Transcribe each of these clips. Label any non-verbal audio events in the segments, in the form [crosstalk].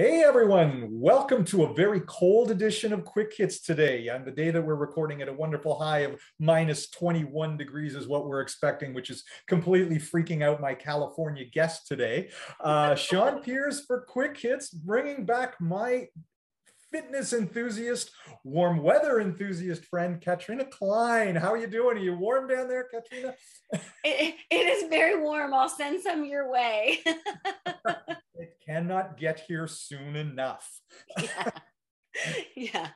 Hey everyone, welcome to a very cold edition of Quick Hits today. On the day that we're recording at a wonderful high of minus 21 degrees is what we're expecting, which is completely freaking out my California guest today. Uh, Sean Pierce for Quick Hits, bringing back my fitness enthusiast, warm weather enthusiast friend, Katrina Klein. How are you doing? Are you warm down there, Katrina? it, it is very warm. I'll send some your way. [laughs] it cannot get here soon enough. [laughs] yeah. yeah.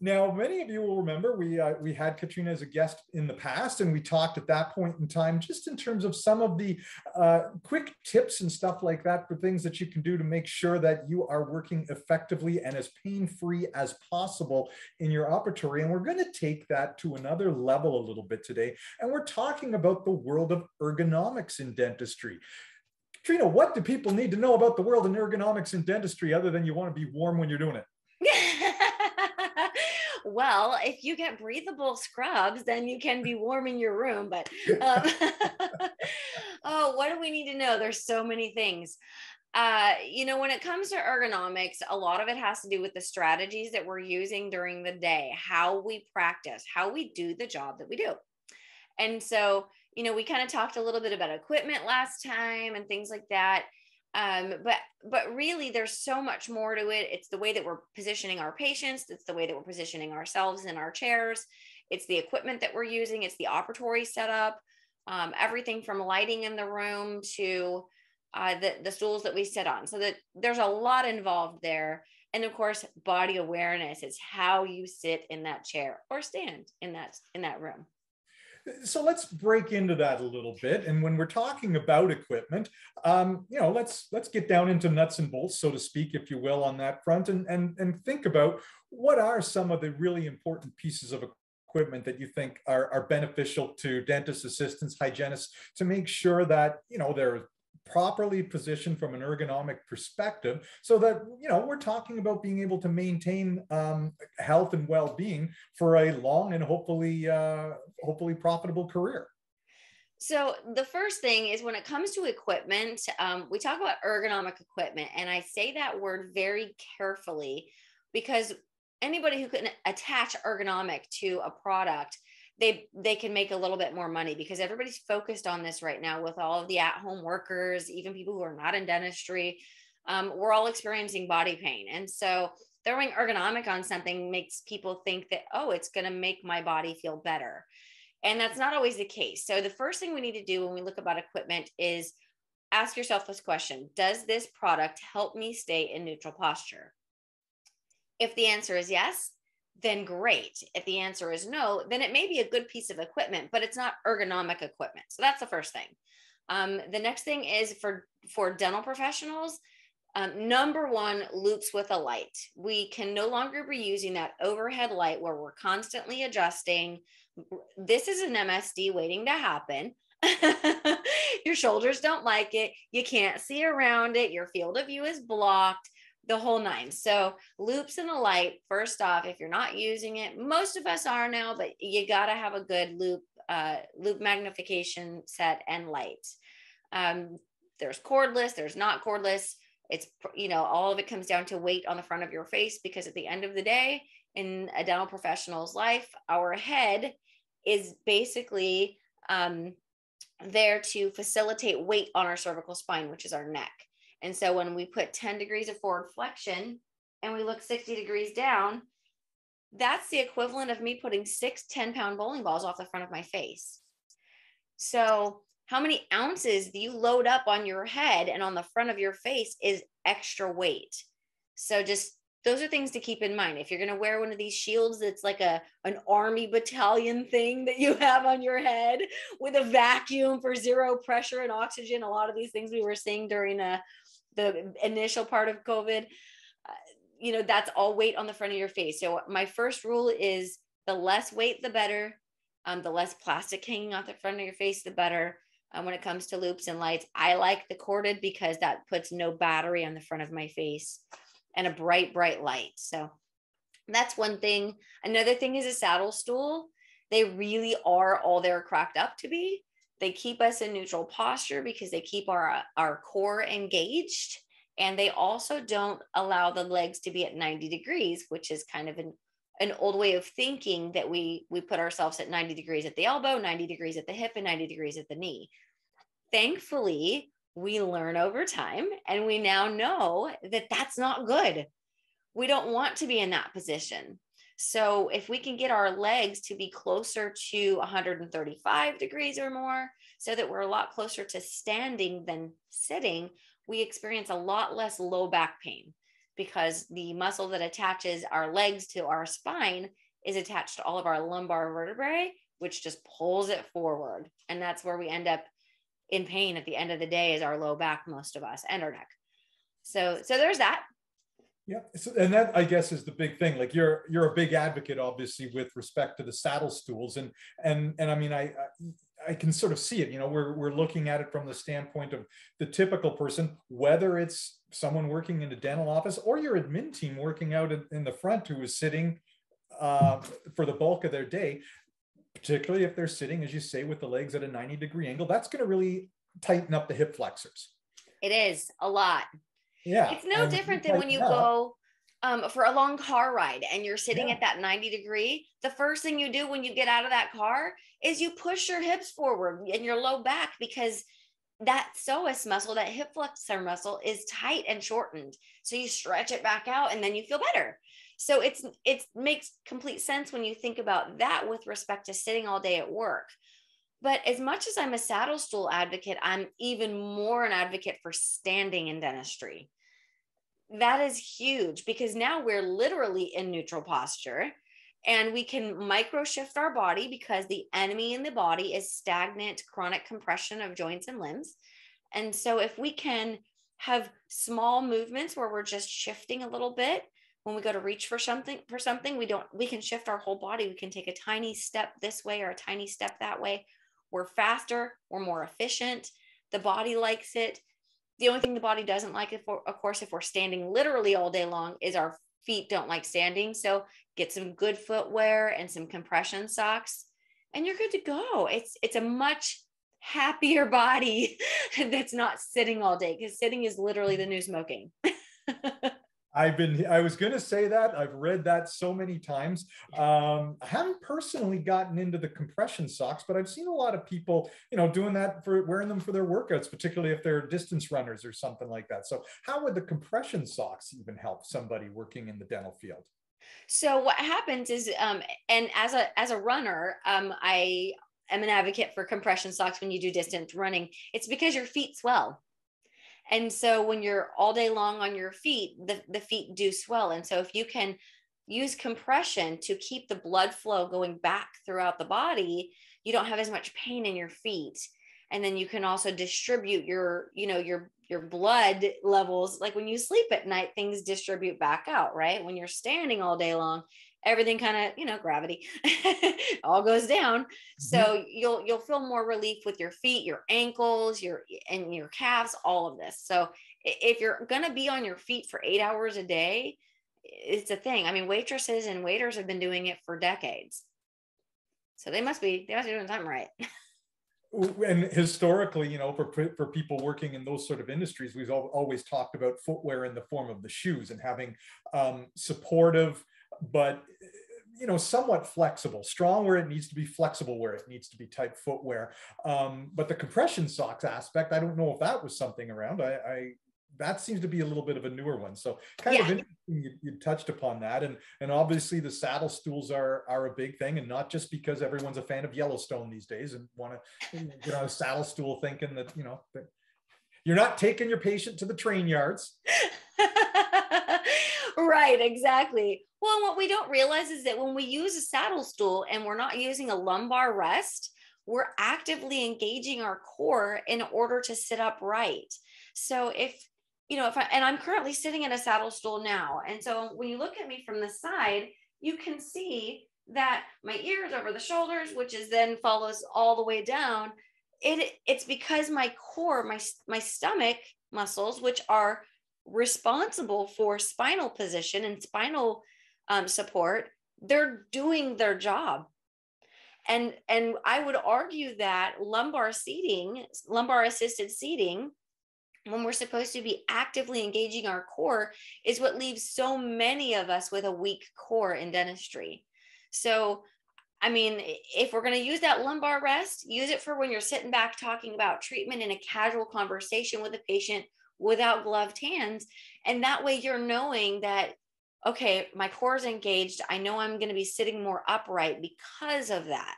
Now, many of you will remember we uh, we had Katrina as a guest in the past, and we talked at that point in time just in terms of some of the uh, quick tips and stuff like that for things that you can do to make sure that you are working effectively and as pain free as possible in your operatory. And we're going to take that to another level a little bit today, and we're talking about the world of ergonomics in dentistry. Katrina, what do people need to know about the world of ergonomics in dentistry other than you want to be warm when you're doing it? [laughs] well, if you get breathable scrubs, then you can be warm in your room. But um, [laughs] oh, what do we need to know? There's so many things. Uh, you know, when it comes to ergonomics, a lot of it has to do with the strategies that we're using during the day, how we practice, how we do the job that we do. And so, you know, we kind of talked a little bit about equipment last time and things like that um, but but really there's so much more to it. It's the way that we're positioning our patients. It's the way that we're positioning ourselves in our chairs. It's the equipment that we're using. It's the operatory setup. Um, everything from lighting in the room to uh, the, the stools that we sit on. So that there's a lot involved there. And of course body awareness is how you sit in that chair or stand in that in that room so let's break into that a little bit. And when we're talking about equipment um, you know let's let's get down into nuts and bolts so to speak if you will on that front and and and think about what are some of the really important pieces of equipment that you think are, are beneficial to dentist assistants hygienists to make sure that you know they're properly positioned from an ergonomic perspective so that you know we're talking about being able to maintain um, health and well-being for a long and hopefully uh, hopefully profitable career. So the first thing is when it comes to equipment um, we talk about ergonomic equipment and i say that word very carefully because anybody who can attach ergonomic to a product they they can make a little bit more money because everybody's focused on this right now with all of the at home workers even people who are not in dentistry. Um, we're all experiencing body pain. And so throwing ergonomic on something makes people think that oh it's going to make my body feel better. And that's not always the case. So the first thing we need to do when we look about equipment is ask yourself this question does this product help me stay in neutral posture? If the answer is yes then great. If the answer is no, then it may be a good piece of equipment, but it's not ergonomic equipment. So that's the first thing. Um, the next thing is for for dental professionals. Um, number one, loupes with a light. We can no longer be using that overhead light where we're constantly adjusting. This is an MSD waiting to happen. [laughs] your shoulders don't like it. You can't see around it. Your field of view is blocked the whole nine. So loupes and the light, first off, if you're not using it, most of us are now, but you got to have a good loupe, uh, loupe magnification set and light. Um, there's cordless, there's not cordless. It's, you know, all of it comes down to weight on the front of your face because at the end of the day, in a dental professional's life, our head is basically um, there to facilitate weight on our cervical spine, which is our neck. And so when we put 10 degrees of forward flexion and we look 60 degrees down, that's the equivalent of me putting six 10 pound bowling balls off the front of my face. So, how many ounces do you load up on your head and on the front of your face is extra weight? So, just those are things to keep in mind. If you're going to wear one of these shields that's like a an army battalion thing that you have on your head with a vacuum for zero pressure and oxygen, a lot of these things we were seeing during a the initial part of COVID, uh, you know, that's all weight on the front of your face. So my first rule is the less weight, the better. Um, the less plastic hanging off the front of your face, the better. Um, when it comes to loupes and lights, I like the corded because that puts no battery on the front of my face and a bright, bright light. So that's one thing. Another thing is a saddle stool. They really are all they're cracked up to be. They keep us in neutral posture because they keep our uh, our core engaged And they also don't allow the legs to be at 90 degrees, which is kind of an, an old way of thinking that we we put ourselves at 90 degrees at the elbow, 90 degrees at the hip, and 90 degrees at the knee. Thankfully, we learn over time and we now know that that's not good. We don't want to be in that position. So if we can get our legs to be closer to 135 degrees or more, so that we're a lot closer to standing than sitting, we experience a lot less low back pain because the muscle that attaches our legs to our spine is attached to all of our lumbar vertebrae, which just pulls it forward. And that's where we end up in pain at the end of the day is our low back, most of us, and our neck. So, so there's that. Yeah, so, and that I guess is the big thing. Like you're you're a big advocate, obviously, with respect to the saddle stools, and and and I mean, I, I can sort of see it. You know, we're we're looking at it from the standpoint of the typical person, whether it's someone working in a dental office or your admin team working out in, in the front who is sitting uh, for the bulk of their day particularly if they're sitting, as you say, with the legs at a 90 degree angle, that's going to really tighten up the hip flexors. It is a lot. Yeah. It's no different than when you go um, for a long car ride and you're sitting yeah. at that 90 degree. The first thing you do when you get out of that car is you push your hips forward and your low back because that psoas muscle, that hip flexor muscle is tight and shortened. So you stretch it back out and then you feel better so it's it makes complete sense when you think about that with respect to sitting all day at work but as much as i'm a saddle stool advocate i'm even more an advocate for standing in dentistry that is huge because now we're literally in neutral posture and we can micro shift our body because the enemy in the body is stagnant chronic compression of joints and limbs. And so if we can have small movements where we're just shifting a little bit when we go to reach for something for something we don't we can shift our whole body. We can take a tiny step this way or a tiny step that way. We're faster we're more efficient. The body likes it the only thing the body doesn't like if of course if we're standing literally all day long is our feet don't like standing. So get some good footwear and some compression socks and you're good to go. It's it's a much happier [laughs] body [laughs] that's not sitting all day because sitting is literally the new smoking [laughs] I've been, I was going to say that. I've read that so many times. Um, I haven't personally gotten into the compression socks, but I've seen a lot of people, you know, doing that for wearing them for their workouts, particularly if they're distance runners or something like that. So, how would the compression socks even help somebody working in the dental field? So, what happens is, um, and as a as a runner, um, I am an advocate for compression socks when you do distance running. It's because your feet swell and so when you're all day long on your feet, the, the feet do swell. And so if you can use compression to keep the blood flow going back throughout the body, you don't have as much pain in your feet. And then you can also distribute your, you know, your your blood levels. Like when you sleep at night, things distribute back out, right? When you're standing all day long, everything kind of you know gravity [laughs] all goes down. Mm-hmm. so you'll you'll feel more relief with your feet your ankles your and your calves all of this. So if you're going to be on your feet for 8 hours a day it's a thing. I mean waitresses and waiters have been doing it for decades. So they must be they must be doing something right. [laughs] And historically, you know, for for people working in those sort of industries, we've always talked about footwear in the form of the shoes and having um, supportive but you know somewhat flexible. Strong where it needs to be flexible where it needs to be tight footwear. Um, but the compression socks aspect i don't know if that was something around. I, I that seems to be a little bit of a newer one. So kind yeah. of interesting you, you, touched upon that. And and obviously the saddle stools are are a big thing and not just because everyone's a fan of yellowstone these days and want to get on a saddle stool thinking that you know that you're not taking your patient to the train yards. [laughs] Right exactly well, what we don't realize is that when we use a saddle stool and we're not using a lumbar rest, we're actively engaging our core in order to sit upright. So if you know, if I, and I'm currently sitting in a saddle stool now. And so when you look at me from the side, you can see that my ears over the shoulders, which is then follows all the way down. It it's because my core, my my stomach muscles, which are responsible for spinal position and spinal um, support, they're doing their job. And, and I would argue that lumbar seating, lumbar assisted seating, when we're supposed to be actively engaging our core is what leaves so many of us with a weak core in dentistry. So, I mean, if we're going to use that lumbar rest, use it for when you're sitting back talking about treatment in a casual conversation with a patient without gloved hands. And that way you're knowing that, okay, my core is engaged. I know I'm going to be sitting more upright because of that.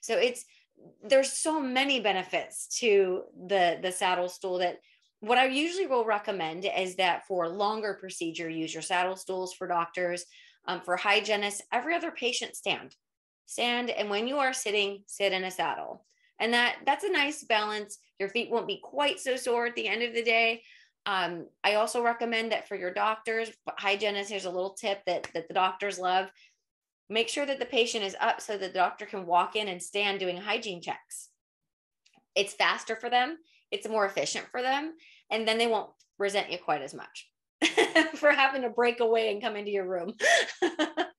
So it's, there's so many benefits to the the saddle stool that what I usually will recommend is that for longer procedure, use your saddle stools for doctors. Um, for hygienists, every other patient stand, stand, and when you are sitting, sit in a saddle, and that that's a nice balance. Your feet won't be quite so sore at the end of the day. Um, I also recommend that for your doctors, hygienists. Here's a little tip that that the doctors love: make sure that the patient is up so the doctor can walk in and stand doing hygiene checks. It's faster for them it's more efficient for them and then they won't resent you quite as much [laughs] for having to break away and come into your room [laughs]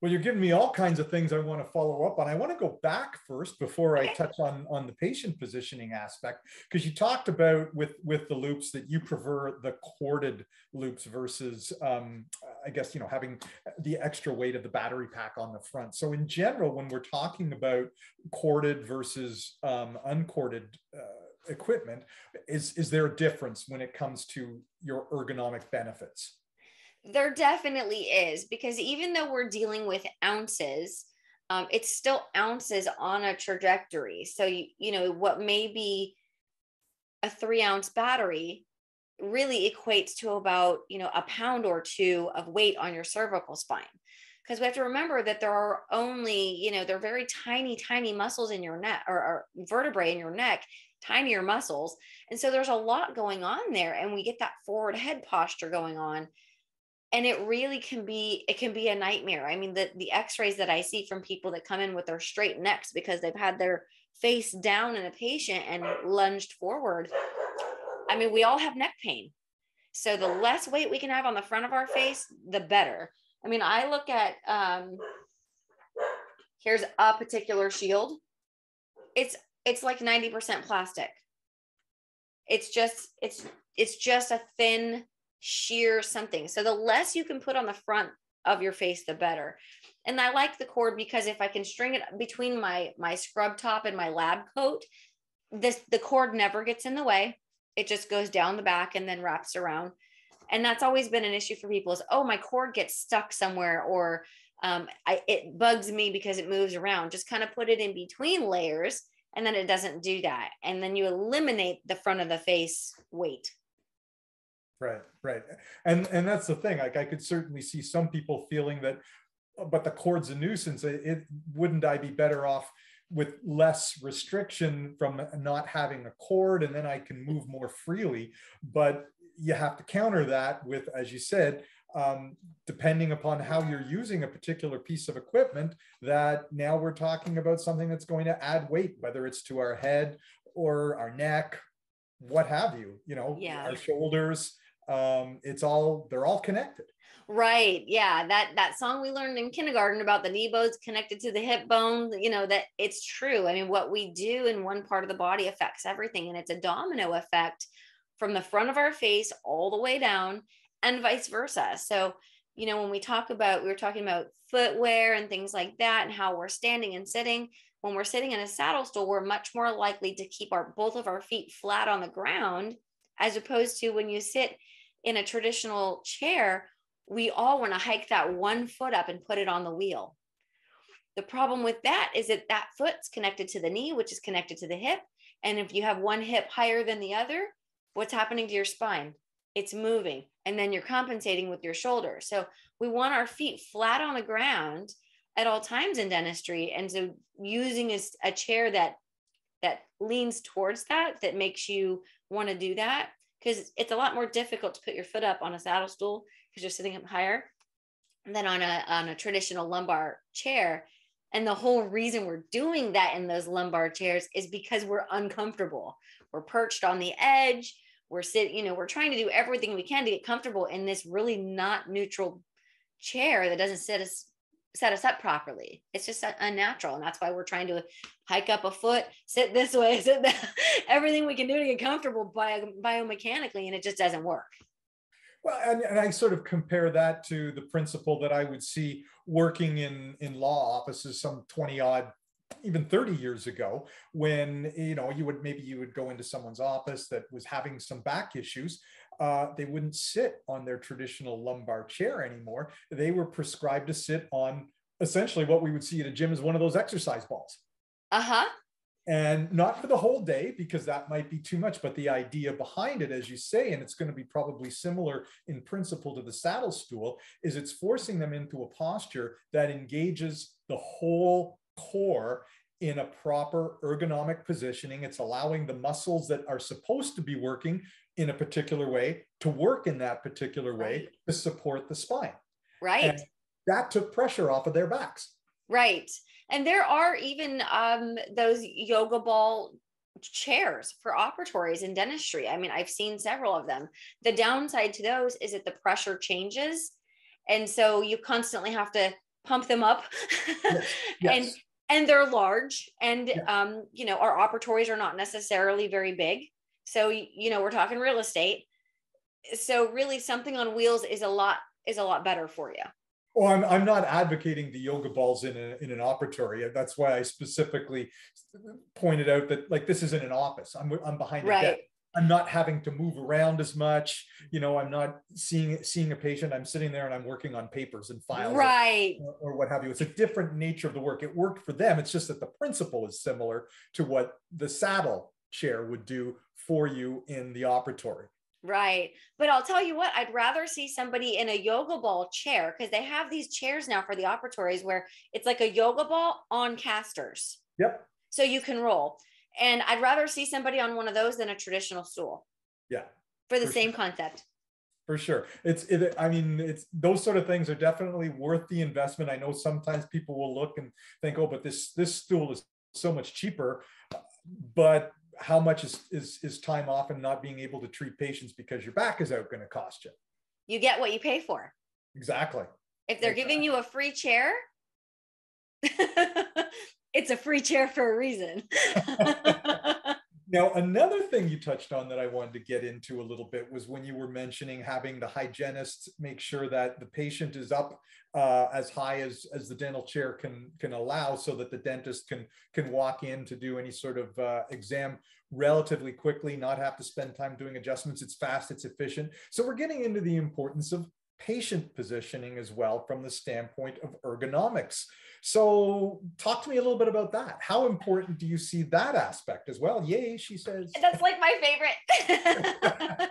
well you're giving me all kinds of things i want to follow up on. I want to go back first before i touch on on the patient positioning aspect because you talked about with with the loupes that you prefer the corded loupes versus um, i guess you know having the extra weight of the battery pack on the front. So in general when we're talking about corded versus um, uncorded uh, equipment is is there a difference when it comes to your ergonomic benefits there definitely is because even though we're dealing with ounces um, it's still ounces on a trajectory so you, you know what may be a three ounce battery really equates to about you know a pound or two of weight on your cervical spine because we have to remember that there are only you know they're very tiny tiny muscles in your neck or, or vertebrae in your neck tinier muscles. And so there's a lot going on there. And we get that forward head posture going on. And it really can be, it can be a nightmare. I mean, the, the x-rays that I see from people that come in with their straight necks because they've had their face down in a patient and lunged forward. I mean, we all have neck pain. So the less weight we can have on the front of our face, the better. I mean, I look at um here's a particular shield. It's it's like 90% plastic. It's just it's it's just a thin sheer something. So the less you can put on the front of your face the better. And I like the cord because if I can string it between my my scrub top and my lab coat, this the cord never gets in the way. It just goes down the back and then wraps around. And that's always been an issue for people is oh my cord gets stuck somewhere or um, I, it bugs me because it moves around. Just kind of put it in between layers and then it doesn't do that and then you eliminate the front of the face weight right right and and that's the thing like i could certainly see some people feeling that but the cord's a nuisance it, it wouldn't i be better off with less restriction from not having a cord and then i can move more freely but you have to counter that with as you said um, depending upon how you're using a particular piece of equipment, that now we're talking about something that's going to add weight, whether it's to our head or our neck, what have you, you know, yeah. our shoulders. Um, it's all, they're all connected. Right. Yeah. That that song we learned in kindergarten about the knee bones connected to the hip bone, you know, that it's true. I mean, what we do in one part of the body affects everything. And it's a domino effect from the front of our face all the way down and vice versa. So, you know, when we talk about, we were talking about footwear and things like that, and how we're standing and sitting. When we're sitting in a saddle stool, we're much more likely to keep our both of our feet flat on the ground, as opposed to when you sit in a traditional chair, we all want to hike that one foot up and put it on the wheel. The problem with that is that that foot's connected to the knee, which is connected to the hip. And if you have one hip higher than the other, what's happening to your spine? It's moving and then you're compensating with your shoulder. So we want our feet flat on the ground at all times in dentistry. And so using a, a chair that that leans towards that, that makes you want to do that, because it's a lot more difficult to put your foot up on a saddle stool because you're sitting up higher than on a on a traditional lumbar chair. And the whole reason we're doing that in those lumbar chairs is because we're uncomfortable. We're perched on the edge we're sitting you know we're trying to do everything we can to get comfortable in this really not neutral chair that doesn't sit us set us up properly. It's just unnatural. And that's why we're trying to hike up a foot, sit this way, [laughs] sit that, everything we can do to get comfortable bio, biomechanically, and it just doesn't work. Well, and, and I sort of compare that to the principle that I would see working in, in law offices some 20 odd even 30 years ago when you know you would maybe you would go into someone's office that was having some back issues uh, they wouldn't sit on their traditional lumbar chair anymore. They were prescribed to sit on essentially what we would see at a gym as one of those exercise balls. Uh-huh. And not for the whole day because that might be too much but the idea behind it as you say and it's going to be probably similar in principle to the saddle stool is it's forcing them into a posture that engages the whole core in a proper ergonomic positioning. It's allowing the muscles that are supposed to be working in a particular way to work in that particular way right. to support the spine right and that took pressure off of their backs right and there are even um, those yoga ball chairs for operatories in dentistry. I mean, I've seen several of them. The downside to those is that the pressure changes. And so you constantly have to pump them up. Yes. [laughs] Yes. and and they're large and yeah. um, you know, our operatories are not necessarily very big. So you know, we're talking real estate. So really something on wheels is a lot is a lot better for you. Oh, I'm, I'm not advocating the yoga balls in, a, in an operatory. That's why I specifically pointed out that like this isn't an office. I'm, I'm behind a right. desk. I'm not having to move around as much. You know, I'm not seeing seeing a patient. I'm sitting there and I'm working on papers and files, right, or, or, what have you. It's a different nature of the work. It worked for them. It's just that the principle is similar to what the saddle chair would do for you in the operatory. Right. But I'll tell you what, I'd rather see somebody in a yoga ball chair because they have these chairs now for the operatories where it's like a yoga ball on casters. Yep. So you can roll. And I'd rather see somebody on one of those than a traditional stool. Yeah. For the for same sure. concept. For sure. It's it I mean, it's those sort of things are definitely worth the investment. I know sometimes people will look and think, oh, but this this stool is so much cheaper. But how much is, is, is time off and not being able to treat patients because your back is out going to cost you? You get what you pay for. Exactly. If they're exactly. giving you a free chair, [laughs] it's a free chair for a reason. [laughs] [laughs] Now, another thing you touched on that I wanted to get into a little bit was when you were mentioning having the hygienist make sure that the patient is up uh, as high as, as the dental chair can, can allow so that the dentist can, can walk in to do any sort of uh, exam relatively quickly, not have to spend time doing adjustments. It's fast, it's efficient. So we're getting into the importance of patient positioning as well from the standpoint of ergonomics. So, talk to me a little bit about that. How important do you see that aspect as well? Yay, she says. [laughs] That's like my favorite.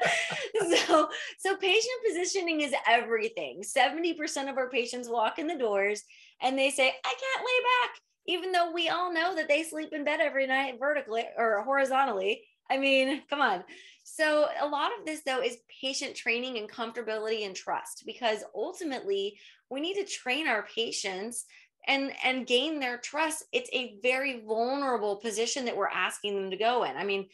[laughs] [laughs] so, so patient positioning is everything. 70% of our patients walk in the doors and they say, I can't lay back, even though we all know that they sleep in bed every night vertically or horizontally. I mean, come on. So, a lot of this, though, is patient training and comfortability and trust because ultimately we need to train our patients and and gain their trust. It's a very vulnerable position that we're asking them to go in. I mean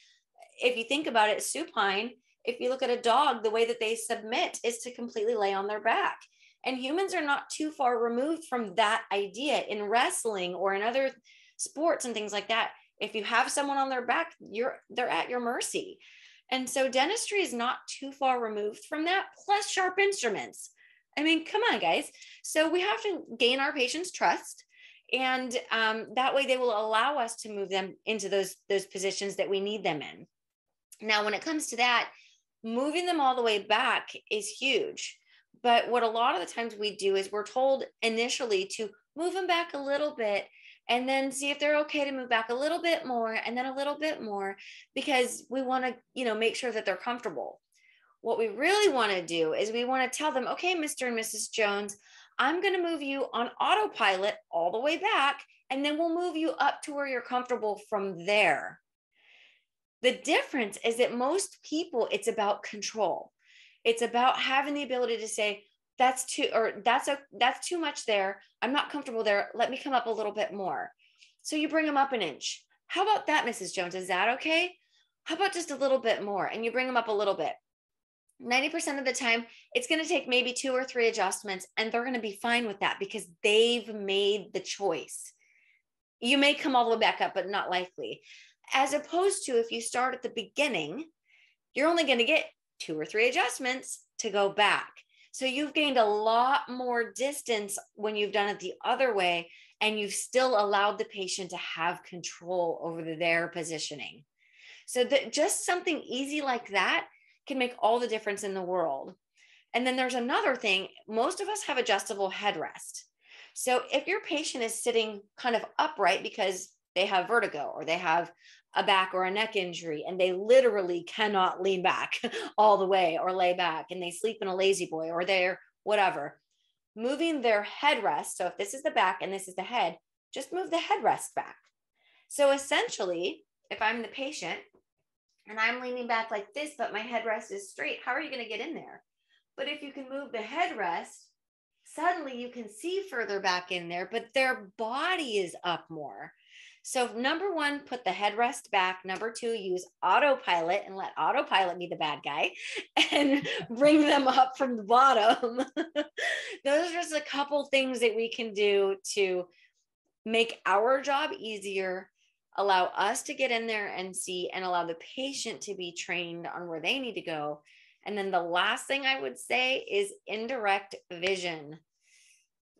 if you think about it supine if you look at a dog the way that they submit is to completely lay on their back. And humans are not too far removed from that idea in wrestling or in other sports and things like that. If you have someone on their back you're they're at your mercy and so dentistry is not too far removed from that, plus sharp instruments. I mean, come on, guys. So we have to gain our patients' trust. And um, that way they will allow us to move them into those, those positions that we need them in. Now, when it comes to that, moving them all the way back is huge. But what a lot of the times we do is we're told initially to move them back a little bit and then see if they're okay to move back a little bit more and then a little bit more because we want to you know make sure that they're comfortable. What we really want to do is we want to tell them okay mr and mrs jones i'm going to move you on autopilot all the way back and then we'll move you up to where you're comfortable from there. The difference is that most people it's about control. It's about having the ability to say that's too or that's a that's too much there. I'm not comfortable there. Let me come up a little bit more. So you bring them up an inch. How about that mrs jones? Is that okay? How about just a little bit more? And you bring them up a little bit. 90% of the time, it's going to take maybe two or three adjustments, and they're going to be fine with that because they've made the choice. You may come all the way back up, but not likely. As opposed to if you start at the beginning, you're only going to get two or three adjustments to go back. So you've gained a lot more distance when you've done it the other way, and you've still allowed the patient to have control over their positioning. So that just something easy like that can make all the difference in the world. And then there's another thing most of us have adjustable headrest. So if your patient is sitting kind of upright because they have vertigo or they have a back or a neck injury and they literally cannot lean back [laughs] all the way or lay back and they sleep in a La-Z-Boy or they're whatever, moving their headrest. So if this is the back and this is the head, just move the headrest back. So essentially, if I'm the patient and I'm leaning back like this, but my headrest is straight, how are you going to get in there? But if you can move the headrest, suddenly you can see further back in there, but their body is up more. So, number one, put the headrest back. Number two, use autopilot and let autopilot be the bad guy [laughs] and bring them up from the bottom. [laughs] Those are just a couple things that we can do to make our job easier allow us to get in there and see and allow the patient to be trained on where they need to go. And then the last thing I would say is indirect vision.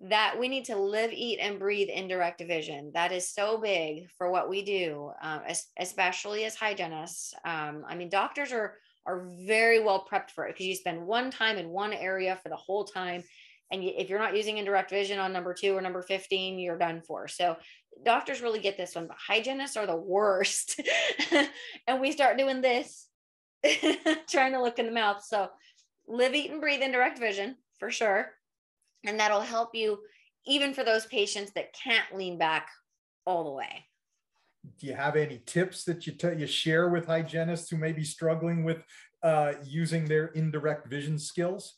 That we need to live, eat, and breathe indirect vision. That is so big for what we do, um, especially as hygienists. Um, I mean, doctors are are very well prepped for it because you spend one time in one area for the whole time and if you're not using indirect vision on number two or number 15 you're done for so doctors really get this one, but hygienists are the worst. [laughs] and we start doing this, [laughs] trying to look in the mouth. So live, eat, and breathe indirect vision for sure. And that'll help you even for those patients that can't lean back all the way. Do you have any tips that you, t- you share with hygienists who may be struggling with uh, using their indirect vision skills?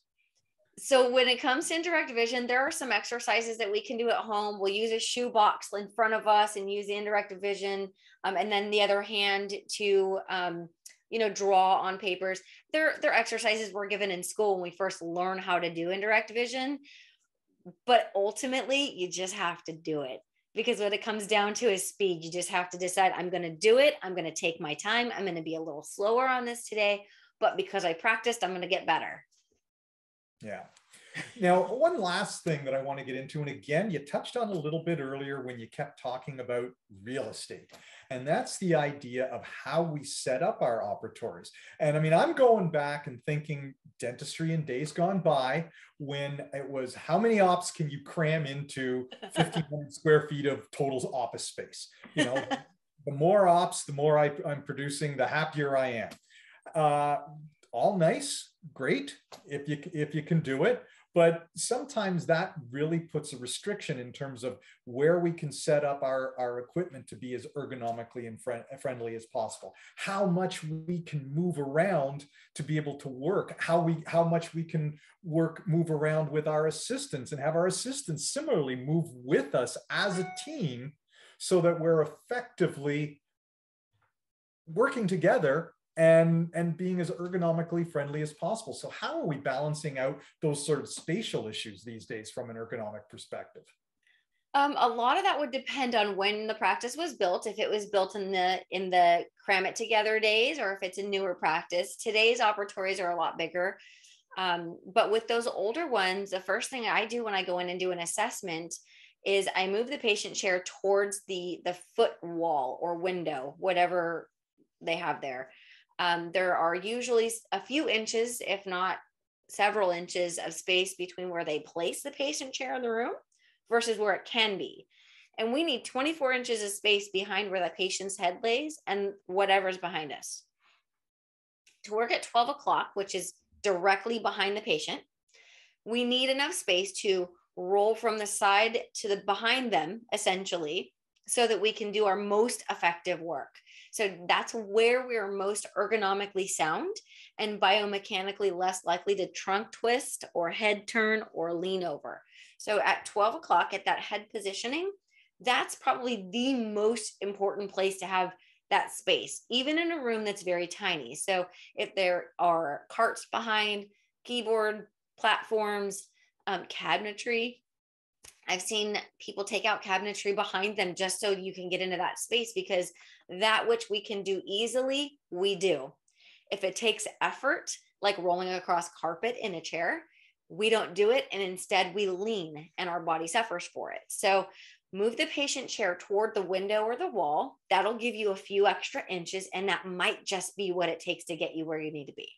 so when it comes to indirect vision, there are some exercises that we can do at home. We'll use a shoe box in front of us and use the indirect vision, um, and then the other hand to um, you know draw on papers. They're they're exercises we're given in school when we first learn how to do indirect vision. But ultimately, you just have to do it because what it comes down to is speed. You just have to decide I'm going to do it. I'm going to take my time. I'm going to be a little slower on this today, but because I practiced, I'm going to get better. Yeah. Now, one last thing that I want to get into, and again, you touched on a little bit earlier when you kept talking about real estate, and that's the idea of how we set up our operatories. And I mean, I'm going back and thinking dentistry in days gone by when it was how many ops can you cram into 1,500 [laughs] square feet of total office space? You know, the more ops, the more I, am producing, the happier I am. Uh, all nice, great if you if you can do it but sometimes that really puts a restriction in terms of where we can set up our, our equipment to be as ergonomically and friend, friendly as possible. How much we can move around to be able to work. How we how much we can work move around with our assistants and have our assistants similarly move with us as a team so that we're effectively working together and and being as ergonomically friendly as possible. So how are we balancing out those sort of spatial issues these days from an ergonomic perspective? Um, a lot of that would depend on when the practice was built if it was built in the in the cram it together days or if it's a newer practice. Today's operatories are a lot bigger. Um, but with those older ones the first thing i do when i go in and do an assessment is i move the patient chair towards the the foot wall or window whatever they have there um, there are usually a few inches, if not several inches, of space between where they place the patient chair in the room versus where it can be. And we need 24 inches of space behind where the patient's head lays and whatever's behind us. To work at 12 o'clock, which is directly behind the patient, we need enough space to roll from the side to the behind them, essentially, so that we can do our most effective work. So that's where we are most ergonomically sound and biomechanically less likely to trunk twist or head turn or lean over. So at 12 o'clock at that head positioning, that's probably the most important place to have that space, even in a room that's very tiny. So if there are carts behind, keyboard, platforms, um, cabinetry, I've seen people take out cabinetry behind them just so you can get into that space because that which we can do easily, we do. If it takes effort, like rolling across carpet in a chair, we don't do it. And instead, we lean and our body suffers for it. So, move the patient chair toward the window or the wall. That'll give you a few extra inches, and that might just be what it takes to get you where you need to be.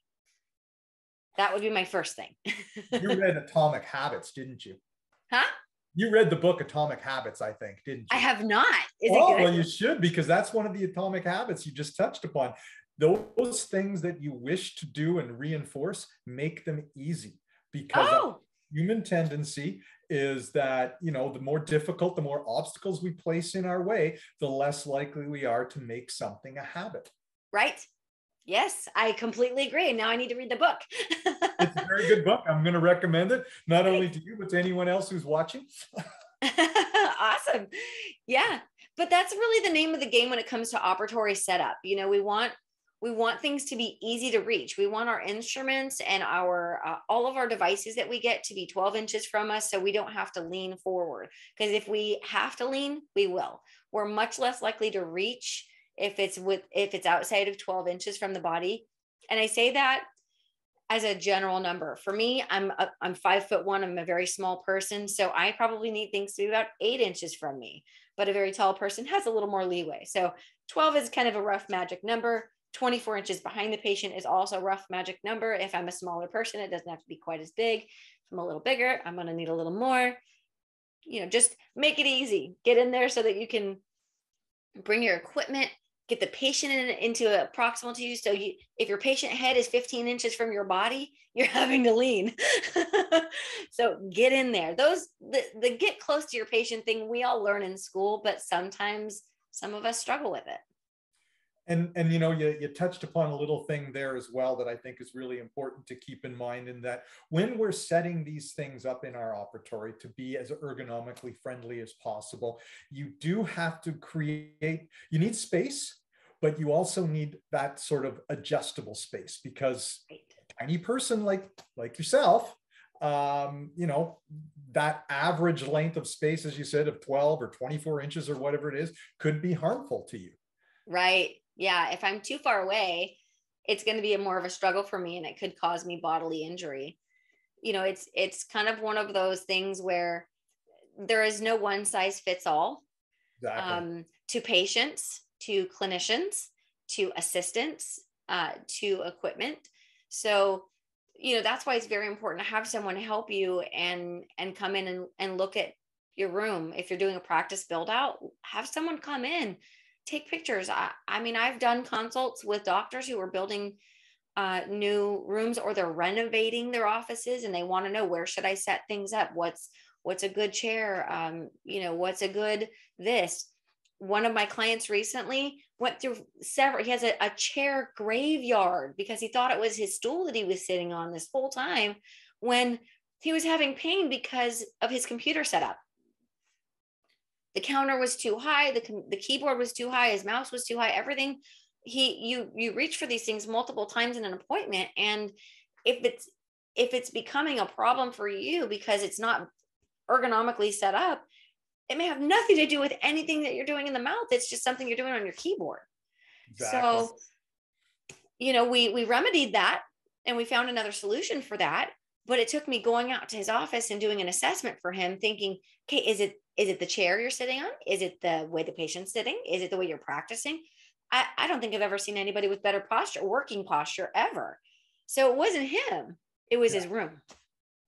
That would be my first thing. [laughs] you read Atomic Habits, didn't you? Huh? You read the book Atomic Habits, I think, didn't you? I have not. Is oh, well, you should because that's one of the atomic habits you just touched upon. Those things that you wish to do and reinforce, make them easy because oh. human tendency is that you know the more difficult the more obstacles we place in our way the less likely we are to make something a habit right yes i completely agree now i need to read the book. It's a very good book. I'm going to recommend it not only to you but to anyone else who's watching. [laughs] Awesome. Yeah but that's really the name of the game when it comes to operatory setup. You know we want we want things to be easy to reach. We want our instruments and our uh, all of our devices that we get to be 12 inches from us so we don't have to lean forward because if we have to lean we will. We're much less likely to reach if it's with if it's outside of 12 inches from the body and i say that as a general number for me i'm a, i'm five foot one i'm a very small person so i probably need things to be about eight inches from me but a very tall person has a little more leeway so 12 is kind of a rough magic number 24 inches behind the patient is also a rough magic number. If I'm a smaller person, it doesn't have to be quite as big. If I'm a little bigger, I'm going to need a little more. You know, just make it easy. Get in there so that you can bring your equipment, get the patient in, into a proximal to you. So you, if your patient head is 15 inches from your body, [laughs] you're having to lean. [laughs] so get in there. Those the, the get close to your patient thing we all learn in school, but sometimes some of us struggle with it and and you know you, you touched upon a little thing there as well that i think is really important to keep in mind in that when we're setting these things up in our operatory to be as ergonomically friendly as possible you do have to create you need space but you also need that sort of adjustable space because a tiny person like like yourself um, you know, that average length of space, as you said, of 12 or 24 inches or whatever it is, could be harmful to you. Right yeah, if I'm too far away, it's going to be a more of a struggle for me and it could cause me bodily injury. You know, it's it's kind of one of those things where there is no one size fits all exactly. um, to patients, to clinicians, to assistants, uh, to equipment. So, you know, that's why it's very important to have someone help you and and come in and, and look at your room. If you're doing a practice build out, have someone come in, take pictures. I, I mean, I've done consults with doctors who are building uh, new rooms or they're renovating their offices and they want to know where should I set things up? What's what's a good chair? Um, you know, what's a good this? One of my clients recently went through several. He has a, a chair graveyard because he thought it was his stool that he was sitting on this whole time when he was having pain because of his computer setup the counter was too high the, the keyboard was too high his mouse was too high everything. He you you reach for these things multiple times in an appointment and if it's if it's becoming a problem for you because it's not ergonomically set up it may have nothing to do with anything that you're doing in the mouth. It's just something you're doing on your keyboard. Exactly. so you know we we remedied that and we found another solution for that but it took me going out to his office and doing an assessment for him thinking okay is it is it the chair you're sitting on? Is it the way the patient's sitting? Is it the way you're practicing? I, I don't think i've ever seen anybody with better posture working posture ever. So it wasn't him it was yeah. his room.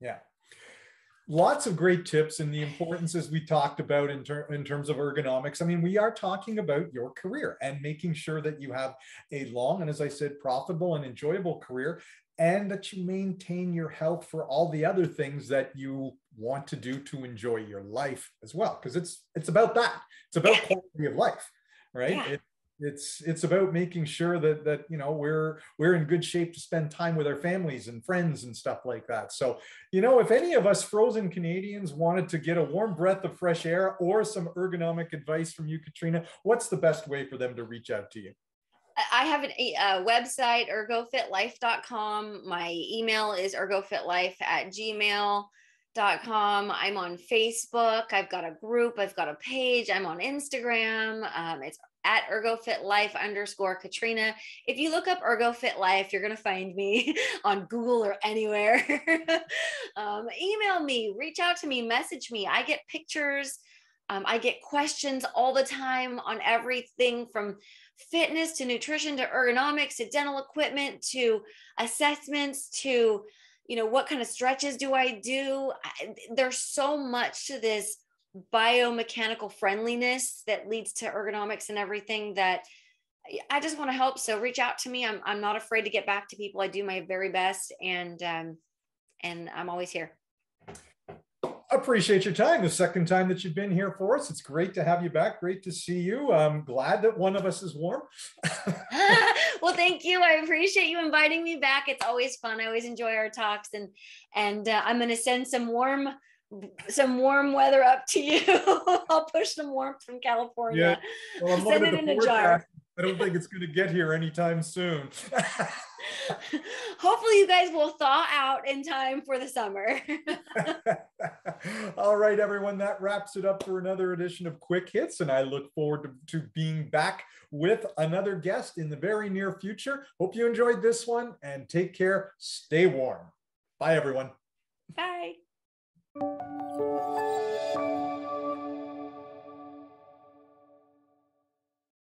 Yeah. Lots of great tips and the importance as we talked about in, ter- in terms of ergonomics. I mean we are talking about your career and making sure that you have a long and as i said profitable and enjoyable career and that you maintain your health for all the other things that you want to do to enjoy your life as well because it's it's about that. It's about quality of life right? Yeah. it, it's it's about making sure that that you know we're we're in good shape to spend time with our families and friends and stuff like that. So you know if any of us frozen canadians wanted to get a warm breath of fresh air or some ergonomic advice from you katrina what's the best way for them to reach out to you I have a, a website, ergofitlife.com. My email is ergofitlife at gmail.com. I'm on Facebook. I've got a group. I've got a page. I'm on Instagram. Um, it's at ergofitlife underscore Katrina. If you look up ergofitlife, you're going to find me [laughs] on Google or anywhere. [laughs] um, email me, reach out to me, message me. I get pictures. Um, I get questions all the time on everything from fitness to nutrition to ergonomics to dental equipment to assessments to you know what kind of stretches do i do I, there's so much to this biomechanical friendliness that leads to ergonomics and everything that I just want to help. So reach out to me. I'm, I'm not afraid to get back to people. I do my very best and, um, and I'm always here. Appreciate your time. The second time that you've been here for us. It's great to have you back. Great to see you. I'm glad that one of us is warm. [laughs] well, thank you. I appreciate you inviting me back. It's always fun. I always enjoy our talks and, and uh, I'm going to send some warm some warm weather up to you. [laughs] I'll push some warmth from California. Yeah. Well, Send it in a jar. I don't think it's going to get here anytime soon. [laughs] [laughs] Hopefully, you guys will thaw out in time for the summer. [laughs] All right, everyone, that wraps it up for another edition of Quick Hits. And I look forward to, to being back with another guest in the very near future. Hope you enjoyed this one and take care. Stay warm. Bye, everyone. Bye.